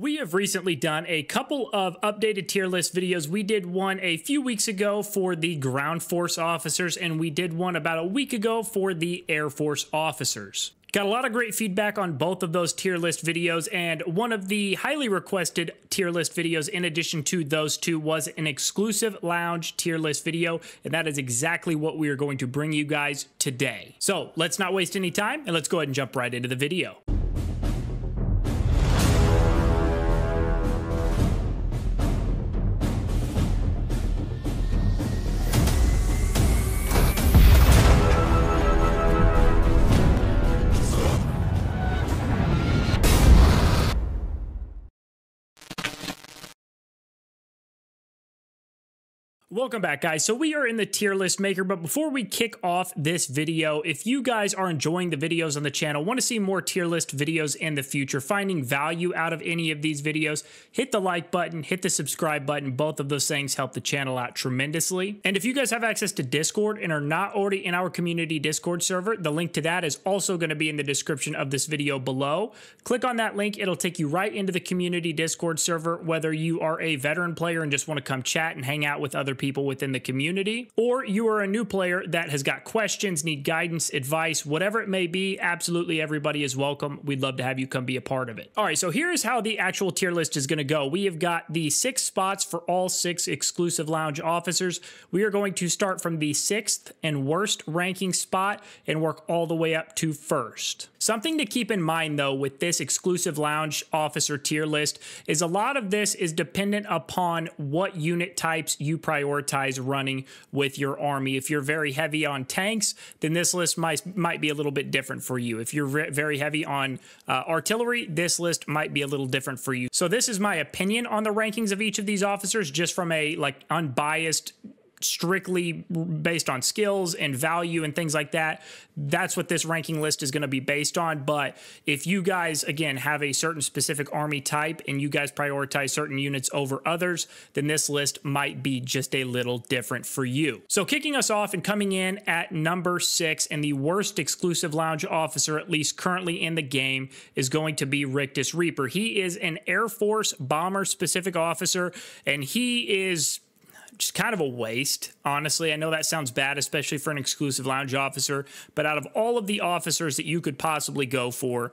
We have recently done a couple of updated tier list videos. We did one a few weeks ago for the ground force officers, and we did one about a week ago for the Air Force officers. Got a lot of great feedback on both of those tier list videos, and one of the highly requested tier list videos, in addition to those two, was an exclusive lounge tier list video, and that is exactly what we are going to bring you guys today. So let's not waste any time, and let's go ahead and jump right into the video. Welcome back, guys. So we are in the tier list maker, but before we kick off this video, if you guys are enjoying the videos on the channel, want to see more tier list videos in the future, finding value out of any of these videos, hit the like button, hit the subscribe button. Both of those things help the channel out tremendously. And if you guys have access to Discord and are not already in our community Discord server, the link to that is also going to be in the description of this video below. Click on that link. It'll take you right into the community Discord server, whether you are a veteran player and just want to come chat and hang out with other people within the community, or you are a new player that has got questions, need guidance, advice, whatever it may be, absolutely everybody is welcome. We'd love to have you come be a part of it. All right, so here's how the actual tier list is going to go. We have got the six spots for all six exclusive lounge officers. We are going to start from the sixth and worst ranking spot and work all the way up to first. Something to keep in mind though with this exclusive lounge officer tier list is a lot of this is dependent upon what unit types you prioritize running with your army. If you're very heavy on tanks, then this list might might be a little bit different for you. If you're very heavy on uh, artillery, this list might be a little different for you. So this is my opinion on the rankings of each of these officers just from a like unbiased strictly based on skills and value and things like that. That's what this ranking list is going to be based on. But if you guys, again, have a certain specific army type and you guys prioritize certain units over others, then this list might be just a little different for you. So, kicking us off and coming in at number six and the worst exclusive lounge officer, at least currently in the game, is going to be Rictus Reaper. He is an Air Force bomber specific officer, and he is just kind of a waste, honestly. I know that sounds bad, especially for an exclusive lounge officer, but out of all of the officers that you could possibly go for,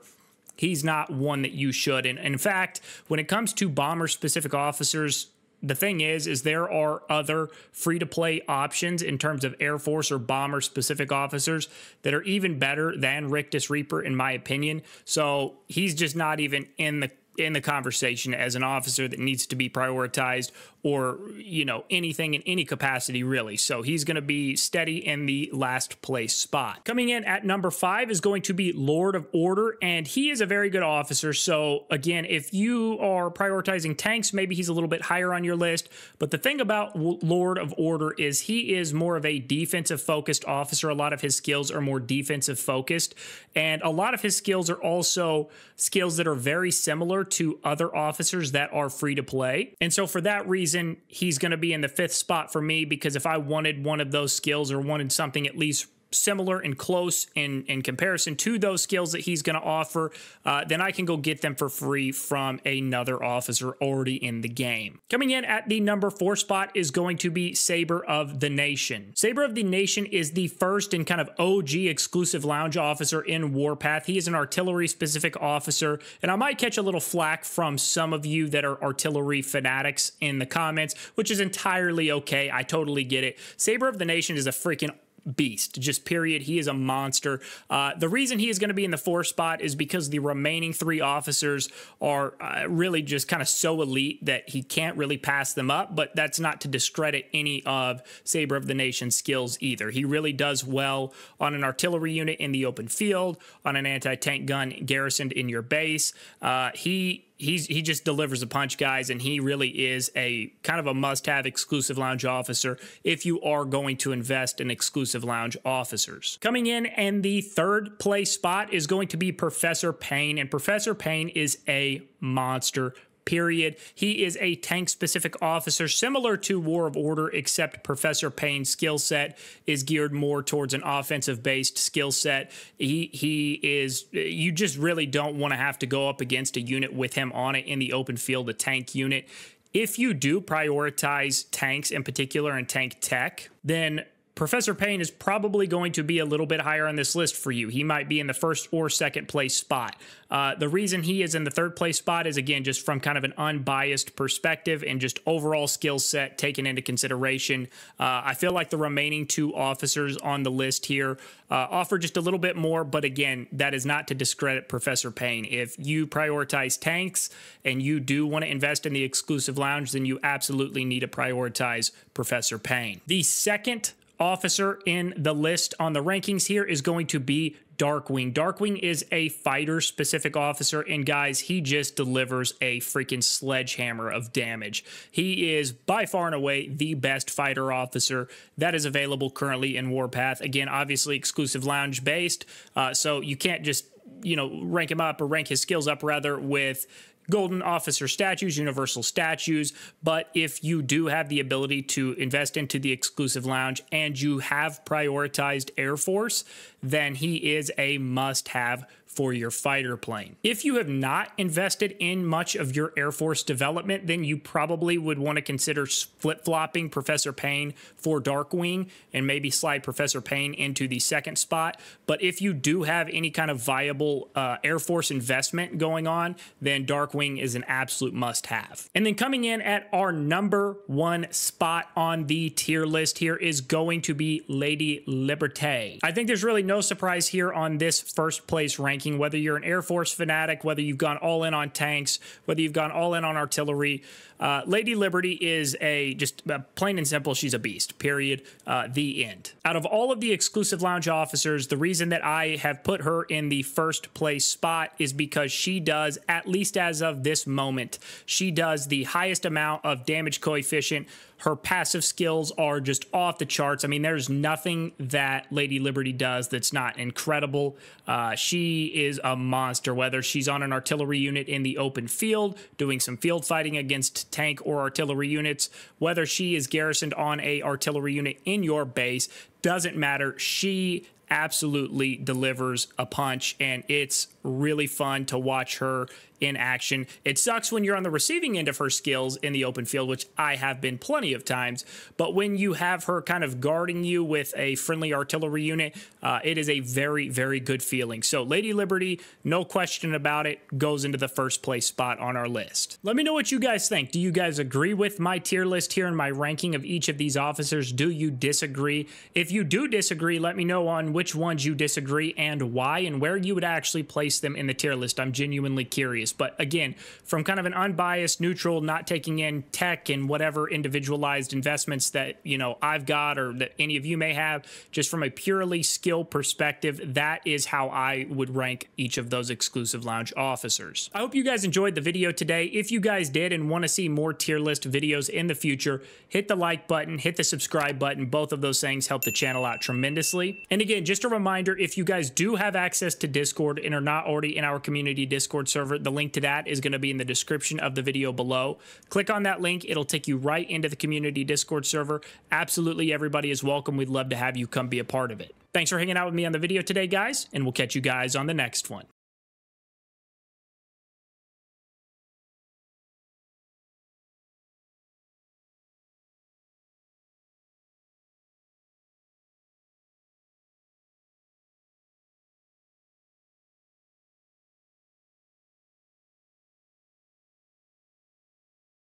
he's not one that you should. And, in fact, when it comes to bomber specific officers, the thing is is there are other free to play options in terms of air force or bomber specific officers that are even better than rictus reaper in my opinion so he's just not even in the in the conversation as an officer that needs to be prioritized or you know anything in any capacity really. So he's going to be steady in the last place spot. Coming in at number five is going to be lord of order and he is a very good officer. So again if you are prioritizing tanks maybe he's a little bit higher on your list. But the thing about lord of order is he is more of a defensive focused officer. A lot of his skills are more defensive focused. And a lot of his skills are also skills that are very similar to other officers that are free to play. And so for that reason he's going to be in the fifth spot for me because if I wanted one of those skills or wanted something at least similar and close in in comparison to those skills that he's going to offer, uh, then I can go get them for free from another officer already in the game. Coming in at the number four spot is going to be Saber of the Nation. Saber of the Nation is the first and kind of OG exclusive lounge officer in Warpath. He is an artillery specific officer, and I might catch a little flack from some of you that are artillery fanatics in the comments, which is entirely okay. I totally get it. Saber of the Nation is a freaking beast, just period. He is a monster. Uh, the reason he is going to be in the four spot is because the remaining three officers are uh, really just kind of so elite that he can't really pass them up, but that's not to discredit any of Saber of the Nation's skills either. He really does well on an artillery unit in the open field, on an anti tank gun garrisoned in your base. Uh, he he's he just delivers a punch, guys, and he really is a kind of a must-have exclusive lounge officer if you are going to invest in exclusive lounge officers. Coming in and the third place spot is going to be Professor Payne, and Professor Payne is a monster period. He is a tank specific officer similar to Lord of Order, except Professor Payne's skill set is geared more towards an offensive based skill set. He, he is, you just really don't want to have to go up against a unit with him on it in the open field, a tank unit. If you do prioritize tanks in particular and tank tech, then Professor Payne is probably going to be a little bit higher on this list for you. He might be in the first or second place spot. Uh, the reason he is in the third place spot is, again, just from kind of an unbiased perspective and just overall skill set taken into consideration. Uh, I feel like the remaining two officers on the list here uh, offer just a little bit more, but again, that is not to discredit Professor Payne. If you prioritize tanks and you do want to invest in the exclusive lounge, then you absolutely need to prioritize Professor Payne. The second officer in the list on the rankings here is going to be Darkwing. Darkwing is a fighter specific officer, and guys, he just delivers a freaking sledgehammer of damage. He is by far and away the best fighter officer that is available currently in Warpath. Again, obviously exclusive lounge based, uh, so you can't just you know rank him up or rank his skills up rather with golden officer statues, universal statues. But if you do have the ability to invest into the exclusive lounge and you have prioritized Air Force, then he is a must have for your fighter plane. If you have not invested in much of your Air Force development, then you probably would want to consider flip flopping Professor Payne for Darkwing and maybe slide Professor Payne into the second spot. But if you do have any kind of viable uh, Air Force investment going on, then Darkwing is an absolute must have. And then coming in at our number one spot on the tier list here is going to be Lady Liberty. I think there's really no surprise here on this first place ranking, whether you're an Air Force fanatic, whether you've gone all in on tanks, whether you've gone all in on artillery. Uh, Lady Liberty is a just uh, plain and simple, she's a beast, period. Uh, the end. Out of all of the exclusive lounge officers, the reason that I have put her in the first place spot is because she does, at least as of this moment, she does the highest amount of damage coefficient her passive skills are just off the charts. I mean, there's nothing that Lady Liberty does that's not incredible. Uh, she is a monster, whether she's on an artillery unit in the open field, doing some field fighting against tank or artillery units, whether she is garrisoned on a artillery unit in your base, doesn't matter. She absolutely delivers a punch and it's really fun to watch her in action. It sucks when you're on the receiving end of her skills in the open field, which I have been plenty of times. But when you have her kind of guarding you with a friendly artillery unit, uh, it is a very, very good feeling. So, Lady Liberty, no question about it, goes into the first place spot on our list. Let me know what you guys think. Do you guys agree with my tier list here and my ranking of each of these officers? Do you disagree? If you do disagree, let me know on which ones you disagree and why, and where you would actually place them in the tier list. I'm genuinely curious. But again, from kind of an unbiased, neutral, not taking in tech and whatever individualized investments that, you know, I've got or that any of you may have, just from a purely skill perspective, that is how I would rank each of those exclusive lounge officers. I hope you guys enjoyed the video today. If you guys did and want to see more tier list videos in the future, hit the like button, hit the subscribe button. Both of those things help the channel out tremendously. And again, just a reminder, if you guys do have access to Discord and are not already in our community Discord server, the link to that is going to be in the description of the video below. Click on that link. It'll take you right into the community Discord server. Absolutely everybody is welcome. We'd love to have you come be a part of it. Thanks for hanging out with me on the video today, guys, and we'll catch you guys on the next one.